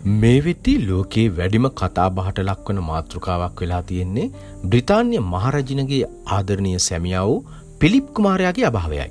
මේ වෙද්දී ලෝකයේ වැඩිම කතාබහට ලක්වන මාතෘකාවක් වෙලා තියෙන්නේ බ්‍රිතාන්‍ය මහරජිනගේ ආදරණීය සැමියා වූ පිලිප් කුමාරයාගේ අභාවයයි.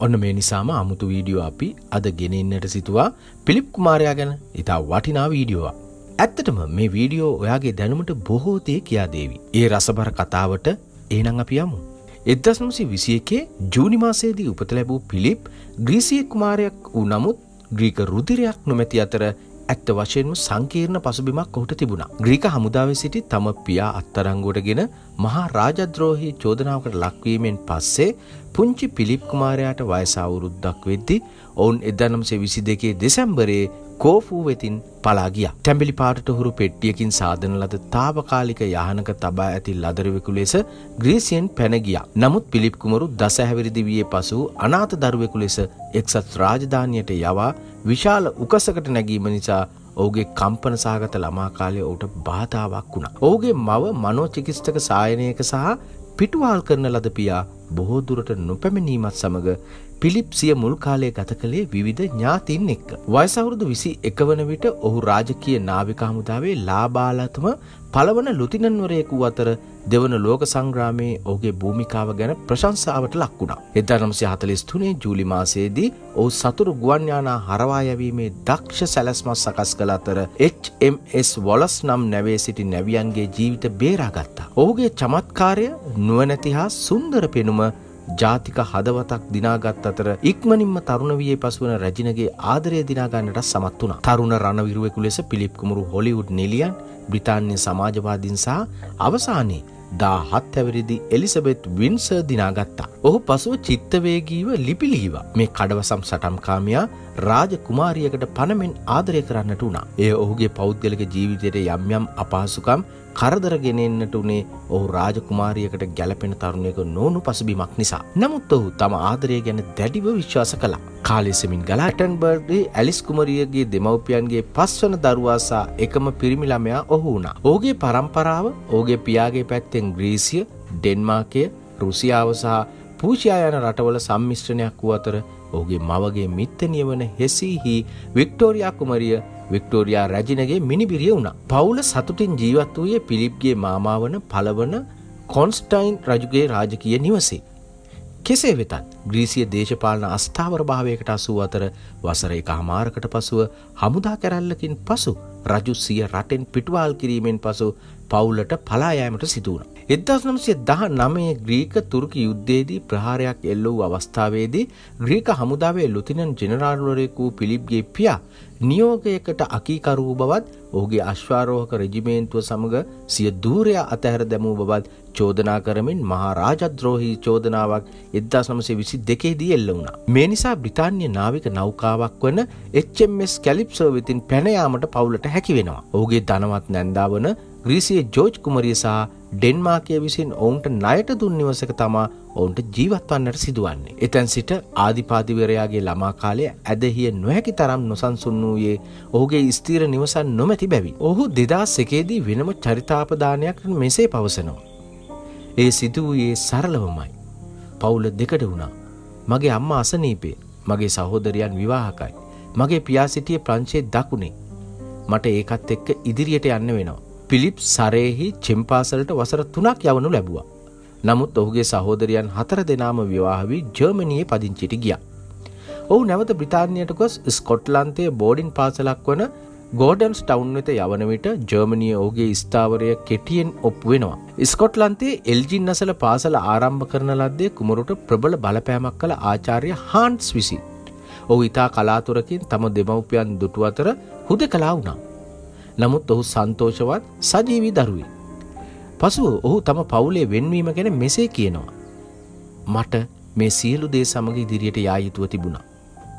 ඔන්න මේ නිසාම අමුතු වීඩියෝ අපි අද ගෙනෙන්නට සිතුවා පිලිප් කුමාරයා ගැන ඉතා වටිනා වීඩියෝවා. ඇත්තටම මේ වීඩියෝ ඔයාගේ දැනුමට බොහෝ දේ කියා දේවි. ඒ රසබර කතාවට ඒනං අපි යමු. එදස්නම්සි විසි එකේ ජූනි මාසේදී උපත ලැබූ පිලිප් ග්‍රීසිය කුමාරයක් වූ නමුත් ග්‍රීක රුදිරයක් නොමැති අතර ඇත්ත වශයෙන්ම සංකීර්ණ පසුබිමක් ඔහුට තිබුණා. ග්‍රීක හමුදාවේ සිටි තම පියා අත්තරංගුවටගෙන මහා රාජද්‍රෝහී චෝදනාවකට ලක්වීමෙන් පස්සේ පුංචි පිලිප් කුමාරයාට වයස අවුරුද්දක් වෙද්දි ඔවුන් 1922 දෙසැම්බරයේ කෝෆූ වෙතින් පලා ගියා. ටැඹිලි පාටට හුරු පෙට්ටියකින් සාදන ලද తాවකාලික යහනක තබා ඇති ලදරුවෙකු ලෙස ග්‍රීසියෙන් පැන ගියා. නමුත් පිලිප් කුමරු දසහැවිරි දිවියේ පසු අනාථ දරුවෙකු ලෙස එක්සත් රාජධානියට යවා විශාල උකසකට නැගීම නිසා ඔහුගේ කම්පන සහගත ළමා කාලය ඔහුට බාධාවක් වුණා. ඔහුගේ මව මනෝචිකිත්සක සායනයක සහ පිටුවාල් කරන ලද පියා බොහෝ දුරට නොපැමිණීමත් සමග පිලිප් සිය මුල් කාලය ගත කළේ විවිධ ඥාතීන් එක්ක. වයස අවුරුදු 21 වන විට ඔහු රාජකීය නාවික හමුදාවේ ලාබාලතම පළවන ලුතිනන්වරයෙකු අතර දෙවන ලෝක සංග්‍රාමයේ ඔහුගේ භූමිකාව ගැන ප්‍රශංසාවට ලක් වුණා. 1943 ජූලි මාසයේදී ඔහු සතුරු ගුවන් යානා හරවා යැවීමේ දක්ෂ සැලැස්මක් සකස් කළ අතර HMS වොලස් නම් නැවේ සිටි නැවියන්ගේ ජීවිත බේරාගත්තා. ඔහුගේ චමත්කාරය නුවණැති හා සුන්දර පෙනුම ජාතික හදවතක් දිනාගත් අතර ඉක්මනින්ම තරුණ වියේ පසුවන රැජිනගේ ආදරය දිනාගන්නට සමත් වුණා. තරුණ රණවිරුවෙකු ලෙස පිලිප් කුමරු හොලිවුඩ් නිලියන් බ්‍රිතාන්‍ය සමාජවාදීන් සහ අවසානයේ දා හත් ඇවරිදි එලිසබෙත් වින්ස දිනාගත්තා. ඔහු පසුව චිත්තවේගීව ලිපිලිහිවා මේ කඩවසම් සටම්කාමයා රාජ කුමාරියකට පනමෙන් ආදරය කරන්නට වුණා. එය ඔහුගේ පෞද්ගලික ජීවිතයට යම් යම් අපහසුකම් කරදර ගෙනෙන්නට උනේ ඔහු රාජකුමාරියකට ගැලපෙන තරුණයක නොවුණු පසුබිමක් නිසා. නමුත් ඔහු තම ආදරය ගැන දැඩිව විශ්වාස කළා. කාලෙසමින් ගලාටන්බර්ග්ගේ ඇලිස් කුමරියගේ දෙමව්පියන්ගේ පස්වන දරුවාසා එකම පිරිමි ළමයා ඔහු වුණා. ඔහුගේ පරම්පරාව ඔහුගේ පියාගේ පැත්තෙන් ග්‍රීසිය, ඩෙන්මාර්කය, රුසියාව සහ පූෂියා යන රටවල සම්මිශ්‍රණයක් වූ අතර ඔහුගේ මවගේ මිත්තනිය වන හෙසීහි වික්ටෝරියා කුමරිය වික්ටෝරයා රැජිනගේ මිනිබිරිය වුණා. පවුල සතුටින් ජීවත් වූයේ පිලිප්ගේ මාමාවන පළවන කොන්ස්ටයින් රජුගේ රාජකීය නිවසේ. කෙසේ වෙතත් ග්‍රීසිය දේශපාලන අස්ථාවර භාවයකට අසූ අතර වසර එක හමාරකට පසුව හමුදා කැරැල්ලකින් පසු රජු සිය රටෙන් පිටුවාල් කිරීමෙන් පසු පවුලට පලායෑමට සිදුවන. එදස් නම්සිය දහ නමේ ග්‍රීක තුර්කි යුද්ධයේදී ප්‍රහාරයක් එල්ල වූ අවස්ථාවේදී ග්‍රීක හමුදාවේ ලුතිනන් ජෙනරාල්වරයෙකු පිලිප්ගේ පියා නියෝගයකට අකීකරූ බවත් ඔහුගේ අශ්වාරෝහක රෙජිමේන්තුව සමඟ සිය දූරය අතහැර දැමූ බවත් චෝදනා කරමින් මහා රාජද්‍රෝහී චෝදනාවක් එද්දා සමසේ විසි දෙකේදී එල්ල වුණා. මේ නිසා බ්‍රිතාන්‍ය නාවික නෞකාවක් වන HMS කැලිප්සෝ වෙතින් පැනයාමට පවුලට හැකි වෙනවා. ඔහුගේ ධනවත් නැන්දාවන ග්‍රීසිය ජෝජ් කුමරිය සහ ඩෙන්මාර්කය විසින් ඔවුන්ට ණයට දුන් නිවසක තමා ඔවුන්ට ජීවත් වන්නට සිදුවන්නේ. එතැන් සිට ආදිපාතිවරයාගේ ළමා කාලය ඇදහිය නොහැකි තරම් නොසන්සුන් වූයේ ඔහුගේ ස්ථීර නිවසන් නොමැති බැවි. ඔහු දෙදස් එකේදී වෙනම චරිතාපදානයක් මෙසේ පවසනවා. ඒ සිදු වූයේ සරලවමයි. පවුල දෙකට වුණා. මගේ අම්මා අසනීපේ මගේ සහෝදරයන් විවාහකයි. මගේ පියා සිටිය ප්‍රංචේ දකුණේ. මට ඒකත් එක්ක ඉදිරියට යන්න වෙනවා. පිලිප් සරේහි චෙම්පාසලට වසර තුනක් යවනු ලැබුවා. නමුත් ඔහුගේ සහෝදරයන් හතර දෙනාම විවාහවී ජර්මණයේ පදිංචිට ගියා. ඔහු නැවත බ්‍රිතාන්‍යයට ගොස් ස්කොට්ලන්තයේ බෝඩින් පාසලක් වන ගෝඩන්ස් ටවුන් වෙත යවන විට ජර්මනිය ඔහුගේ ස්ථාවරය කෙටියෙන් ඔප්පු වෙනවා. ස්කොට්ලන්තේ එල්ජින් අසල පාසල ආරම්භ කරන ලද්දේ කුමරුට ප්‍රබල බලපෑමක් කළ ආචාර්ය හාන්ස් විසි. ඔහු ඉතා කලාතුරකින් තම දෙමව්පියන් දුටු අතර හුද කලා වුණා. නමුත් ඔහු සන්තෝෂවත් සජීවී දරුවී. පසුව ඔහු තම පවුලේ වෙන්වීම ගැන මෙසේ කියනවා. මට මේ සියලු දේ සමඟ ඉදිරියට යා යුතුව තිබුණා.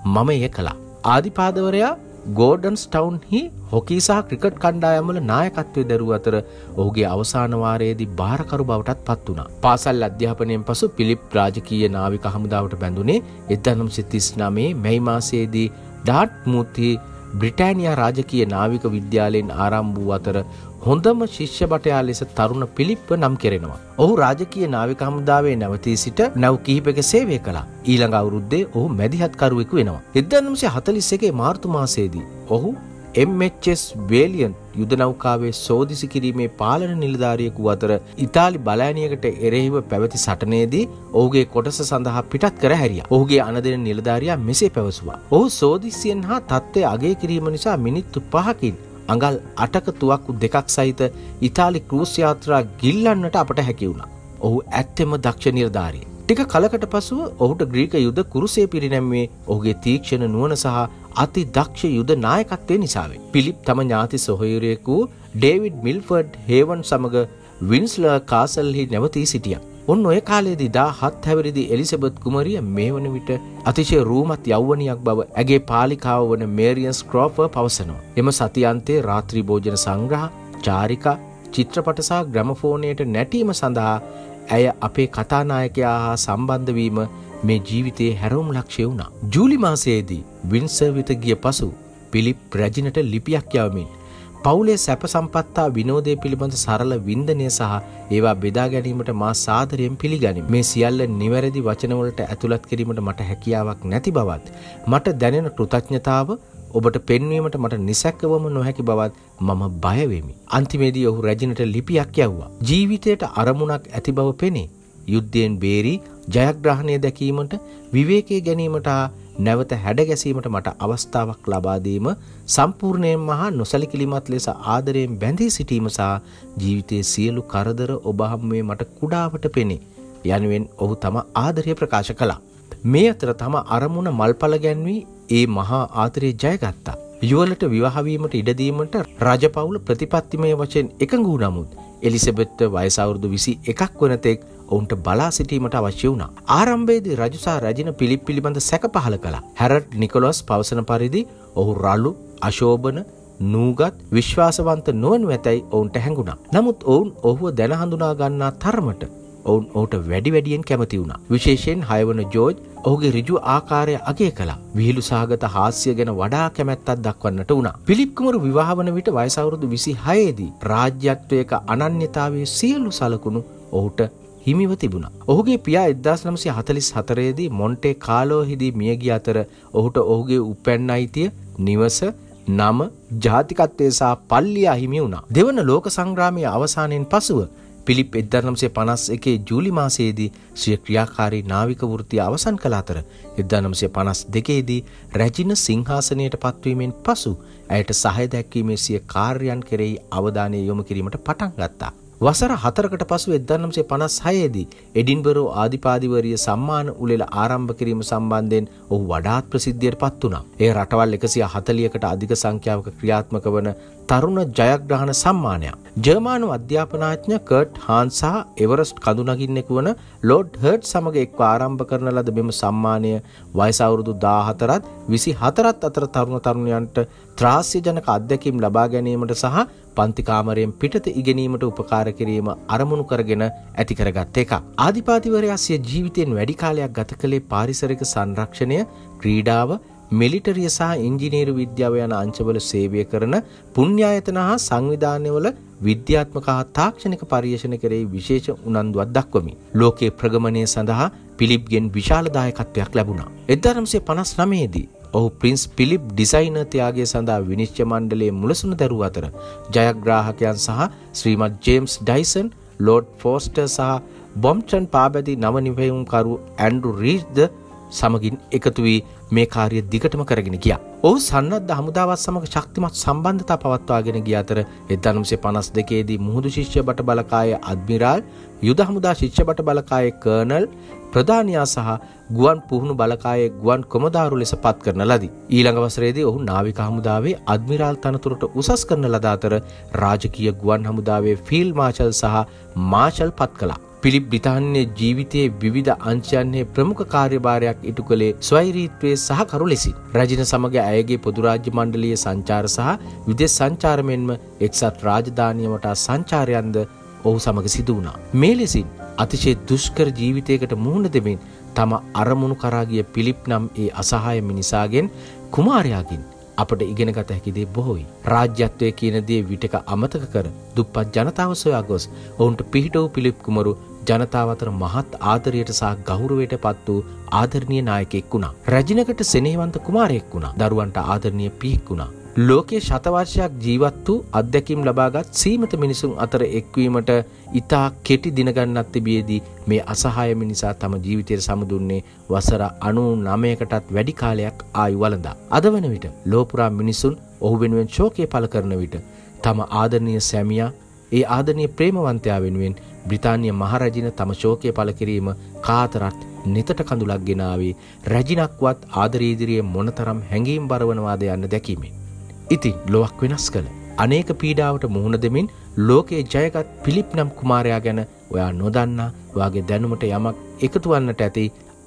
මම එය කලා. ආධිපාදවරයා ගෝඩන්ස් ටවන්හි හොකිසා ක්‍රිකට් කණ්ඩායමල නායකත්වය දැරුව අතර ඔහුගේ අවසානවාරයේදී භාරකරු බවටත් පත් වුණා. පාසල් අධ්‍යාපනයෙන් පසු පිලිප් රාජකීය නාවික හමුදාවට බැඳුනේ එදනම් සිතිස් නමේ මැයිමාසයේදී ඩාට් මුූති බ්‍රිටෑනියා රාජකීය නාවික විද්‍යාලයෙන් ආරම්භ වූ අතර හොඳම ශිෂ්‍ය බටයා ලෙස තරුණ පිලිප්ව නම් කෙරෙනවා. ඔහු රාජකීය නාවික හමුදාවේ නැවතී සිට නැව් කිහිපක සේවය කළා. ඊළඟ අවුරුද්දේ ඔහු මැදිහත්කරුවෙකු වෙනවා. 1941 මාර්තු මාසයේදී ඔහු MHS වේලියන් යුද නෞකාවේ සෝදිසි කිරීමේ පාලන නිලධාරියෙකු අතර ඉතාලි බලෑනියකට එරෙහිව පැවති සටනේදී ඔහුගේ කොටස සඳහා පිටත් කර හැරියා. ඔහුගේ අනදෙන නිලධාරියා මෙසේ පැවසුවා. ඔහු සෝදිසියෙන් හා තත්ත්වය අගය කිරීම නිසා මිනිත්තු පහකින් අඟල් අටක තුවක්කු දෙකක් සහිත ඉතාලි කෘස් යාත්‍රා ගිල්ලන්නට අපට හැකි වුණා. ඔහු ඇත්තෙම දක්ෂ නිර්ධාරිය. ටික කලකට පසුව ඔහුට ග්‍රීක යුද කුරුසේ පිරිනැම්වේ ඔහුගේ තීක්ෂණ නුවන සහ අති දක්ෂ යුද නායකත්වය නිසාවේ. පිලිප් තම ඥාති සොහයුරයෙකු ඩේවිඩ් මිල්ෆර්ඩ් හේවන් සමඟ වින්ස්ල කාසල්හි නැවතී සිටිය. ඔන්න ඔය කාලේදී දා හත් හැවරිදි එලිසබෙත් කුමරිය මේ වන විට අතිශය රූමත් යෞවනියක් බව ඇගේ පාලිකාව වන මේරියන්ස් ක්‍රෝප පවසනවා. එම සතියන්තේ රාත්‍රී භෝජන සංග්‍රහ චාරිකා චිත්‍රපට සහ ග්‍රමෆෝනයට නැටීම සඳහා ඇය අපේ කතානායකයා හා සම්බන්ධවීම මේ ජීවිතයේ හැරවුම් ලක්ෂය වුණා. ජූලි මාසයේදී වින්සර් වෙත ගිය පසු පිලිප් රැජිනට ලිපියක් යවමින් පවුලේ සැප සම්පත්තා විනෝදය පිළිබඳ සරල වින්දනය සහ ඒවා බෙදා ගැනීමට මා සාදරයෙන් පිළිගනිමි. මේ සියල්ල නිවැරදි වචනවලට ඇතුළත් කිරීමට මට හැකියාවක් නැති බවත් මට දැනෙන කෘතඥතාව ඔබට පෙන්වීමට මට නිසැක්කවම නොහැකි බවත් මම බය වෙමි. අන්තිමේදී ඔහු රැජිනට ලිපියක් යවුවා. ජීවිතයට අරමුණක් ඇති බව පෙනේ. යුද්ධයෙන් බේරි ජයග්‍රහණය දැකීමට විවේකයේ ගැනීමට නැවත හැඩගැසීමට මට අවස්ථාවක් ලබා දීම සම්පූර්ණයෙන්ම හා නොසලිකිලිමත් ලෙස ආදරයෙන් බැඳී සිටීම සහ ජීවිතයේ සියලු කරදර ඔබ හමුවේ මට කුඩාවට පෙනේ. යනුවෙන් ඔහු තම ආදරය ප්‍රකාශ කළා. මේ අතර තම අරමුණ මල්පල ගැන්වී ඒ මහා ආදරය ජයගත්තා. යුවලට විවාහවීමට ඉඩදීමට රජපවුල ප්‍රතිපත්තිමය වශයෙන් එකඟ වූ නමුත් එලිසබෙත්ත වයසවුරුදු විසි එකක් වනතෙක් ඔවුන්ට බලා සිටීමට අවශ්‍ය වුණා. ආරම්භයේදී රජුසා රැජින පිළිප් පිළිබඳ සැක පහල කළා. හැරට් නිකොලස් පවසන පරිදි ඔහු රළු, අශෝභන, නූගත් විශ්වාසවන්ත නොවනු ඇතැයි ඔවුන්ට හැඟුණා. නමුත් ඔවුන් ඔහුව දැන හඳුනා ගන්නා තරමට ඔවුන් ඔහුට වැඩි වැඩියෙන් කැමති වුණා. විශේෂයෙන් හයවන ජෝර්ජ් ඔහුගේ ඍජු ආකාරය අගය කළා. විහිළු සහගත හාස්‍ය ගැන වඩා කැමැත්තක් දක්වන්නට වුණා. පිලිප් කුමරු විවාහ වන විට වයස අවුරුදු 26 දී රාජ්‍යත්වයක අනන්‍යතාවයේ සියලු සලකුණු ඔහුට හිමිව තිබුණා. ඔහුගේ පියා 1944 දී මොන්ටේ කාලෝහිදී මියගිය අතර ඔහුට ඔහුගේ උපැන්න අයිතිය නිවස නම ජාතිකත්වය සහ පල්ලිය අහිමි වුණා. දෙවන ලෝක සංග්‍රාමයේ අවසානයෙන් පසුව පිලිප් 1951 ජූලි මාසයේදී සිය ක්‍රියාකාරී නාවික වෘත්තිය අවසන් කළ අතර 1952 දී රැජින සිංහාසනයට පත්වීමෙන් පසු ඇයට සහය දැක්වීමේ සිය කාර්යයන් කෙරෙහි අවධානය යොමු කිරීමට පටන් ගත්තා. වසර හතරකට පසු එදන්නම්සේ පනස් හයේදී එඩින්බරෝ ආධිපාදිවරිය සම්මාන උලෙල ආරම්භ කිරීම සම්බන්ධයෙන් ඔහු වඩාත් ප්‍රසිද්ධියට පත් වුණා. ඒ රටවල් එකසිය හතලියකට අධික සංඛ්‍යාවක ක්‍රියාත්මක වන තරුණ ජයග්‍රහණ සම්මානයක්. ජර්මානු අධ්‍යාපනාඥ කර්ට් හාන් සහ එවරස්ට් කඳුනගින්නෙකු වන ලෝඩ් හර්ට් සමග එක්ව ආරම්භ කරන ලද මෙම සම්මානය වයස අවුරුදු 14ත් 24ත් අතර තරුණ තරුණයන්ට ත්‍රාස්‍ය ජනක අත්දැකීම් ලබා ගැනීමට සහ පන්ති කාමරයෙන් පිටත ඉගෙනීමට උපකාර කිරීම අරමුණු කරගෙන ඇති කරගත් එකක්. ආධිපාතිවරයා සිය ජීවිතයෙන් වැඩි කාලයක් ගත කළේ පාරිසරික සංරක්ෂණය, ක්‍රීඩාව, මිලිටරිය සහ ඉංජිනේරු විද්‍යාව යන අංශවල සේවය කරන පුණ්‍යායතන හා සංවිධානවල විද්‍යාත්මක හා තාක්ෂණික පර්යේෂණ කෙරෙහි විශේෂ උනන්දුවක් දක්වමි. ලෝකයේ ප්‍රගමනය සඳහා පිලිප්ගෙන් විශාල දායකත්වයක් ලැබුණා. 1959 දී ඔහු ප්‍රින්ස් පිලිප් ඩිසයිනර් ත්‍යාගය සඳහා විනිශ්චය මණ්ඩලයේ මුලසුන දැරුව අතර ජයග්‍රාහකයන් සහ ශ්‍රීමත් ජේම්ස් ඩයිසන් ලෝඩ් ෆෝස්ටර් සහ බොම්ටන් පාබැදි නව නිවැයුම්කරු ඇන්ඩු රීඩ්ද සමගින් එකතු වී මේ කාර්ය දිගටම කරගෙන ගියා. ඔහු සන්නද්ධ හමුදාවත් සමග ශක්තිමත් සම්බන්ධතා පවත්වාගෙන ගිය අතර 1952 දී මුහුදු ශිෂ්‍ය බට බලකායේ අද්මිරාල් යුද හමුදා ශිෂ්‍ය බට බලකායේ කර්නල් ප්‍රධානියා සහ ගුවන් පුහුණු බලකායේ ගුවන් කොමදාරු ලෙස පත් කරන ලදී. ඊළඟ වසරේදී ඔහු නාවික හමුදාවේ අද්මිරාල් තනතුරට උසස් කරන ලද අතර රාජකීය ගුවන් හමුදාවේ ෆීල්ඩ් මාෂල් සහ මාෂල් පත් කළා. පිලිප් බ්‍රිතාන්‍ය ජීවිතයේ විවිධ අංශයන්හි ප්‍රමුඛ කාර්යභාරයක් ඉටු කළේ ස්වෛරීත්වයේ සහකරු ලෙසින්. රජින සමග ඇයගේ පොදුරාජ්‍ය මණ්ඩලීය සංචාර සහ විදේශ සංචාර මෙන්ම එක්සත් රාජධානිය වටා සංචාරයන්ද ඔහු සමග සිදු වුණා. මේ ලෙසින් අතිශය දුෂ්කර ජීවිතයකට මුහුණ දෙමින් තම අරමුණු කරාගිය පිලිප් නම් ඒ අසහාය මිනිසාගෙන් කුමාරයාගෙන් අපට ඉගෙන ගත හැකිදේ බොහෝයි. රාජ්‍යත්වය කියන දේ විටක අමතක කර දුප්පත් ජනතාව සොයා ගොස් ඔවුන්ට පිහිටවූ පිලිප් කුමරු ජනතාව අතර මහත් ආදරයට සහ ගෞරවයට පත් වූ ආදරණීය නායකයෙක් වුණා. රජිනකට සෙනෙහවන්ත කුමාරයෙක් වුණා. දරුවන්ට ආදරණීය පියෙක් වුණා. ලෝකයේ ශතවර්ෂයක් ජීවත් වූ අත්දැකීම් ලබාගත් සීමත මිනිසුන් අතර එක්වීමට ඉතා කෙටි දිනගන්නත් තිබියදී මේ අසහාය මිනිසා තම ජීවිතයට සමුදුන්නේ වසර අනු නමයකටත් වැඩි කාලයක් ආයු වලඳා. අද වන විට ලෝපුරා මිනිසුන් ඔහු වෙනුවෙන් ශෝකය පල කරන විට තම ආදරණය සැමියා ඒ ආදනය ප්‍රේමවන්තයා වෙනුවෙන් බ්‍රිතාන්‍ය මහරජින තම ශෝකය පල කිරීම කාතරත් නිතට කඳුලක් ගෙනාවේ රැජිනක්වත් ආදරීදිරියේ මොනතරම් හැඟීම් බරවනවාද යන්න දැකීමෙන්. ඉතින් ලොවක් වෙනස් කළ අනේක පීඩාවට මුහුණ දෙමින් ලෝකයේ ජයගත් පිලිප් නම් කුමාරයා ගැන ඔයා නොදන්නා ඔයාගේ දැනුමට යමක් එකතු වන්නට ඇති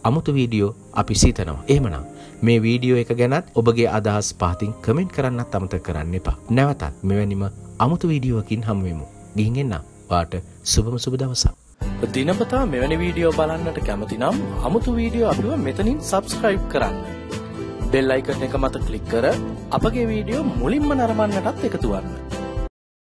අමුතු වීඩියෝ අපි සිතනවා. එහෙමනම් මේ වීඩියෝ එක ගැනත් ඔබගේ අදහස් පහතින් කමෙන්ට් කරන්නත් අමතක කරන්න එපා. නැවතත් මෙවැනිම අමුතු වීඩියෝකින් හමුවෙමු. ගිහින් එන්න. වාට සුබම සුබ දවසක්. දිනපතා මෙවැනි වීඩියෝ බලන්නට කැමති නම් අමුතු වීඩියෝ අපිව මෙතනින් සබස්ක්‍රයිබ් කරන්න. බෙල් අයිකන් එක මත ක්ලික් කර අපගේ වීඩියෝ මුලින්ම නරඹන්නටත් එකතු වන්න.